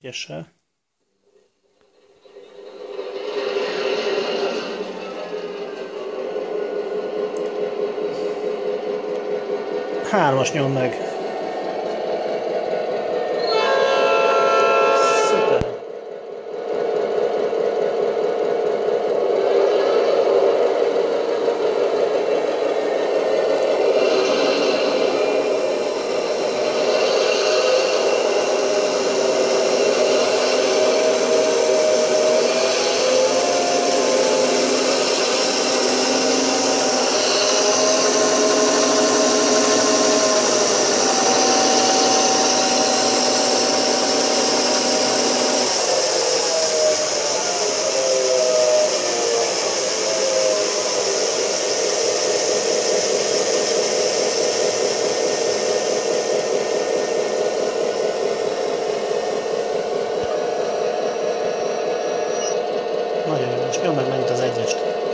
egyessel. Hármas nyom meg. Nagyon jó, most nyom meg megint az egyest.